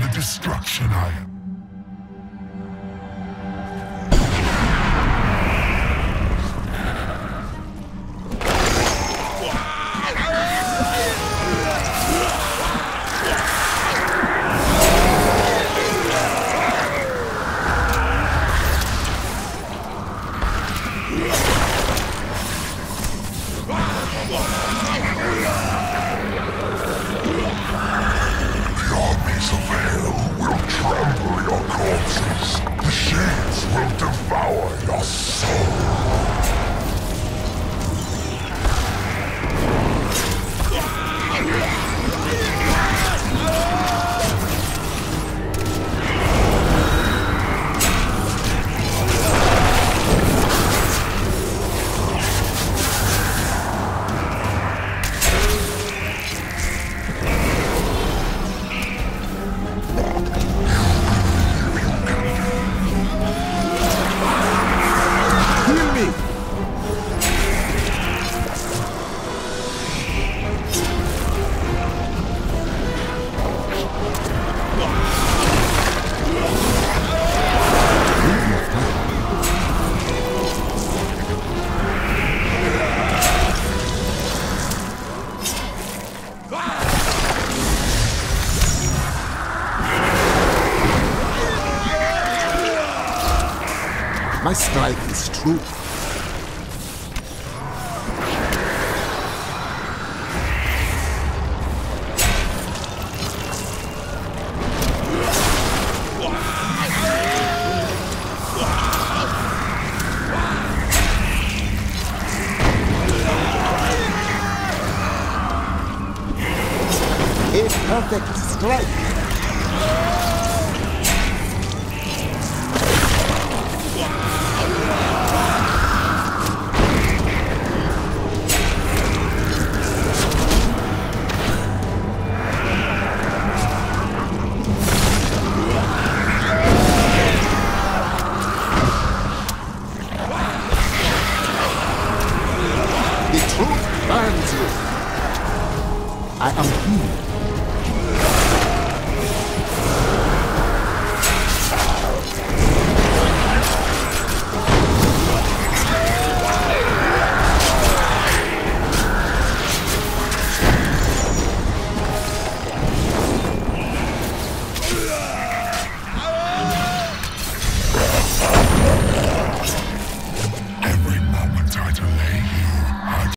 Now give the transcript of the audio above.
the destruction I am. Will devour your soul. My strike is true. A perfect strike. I am he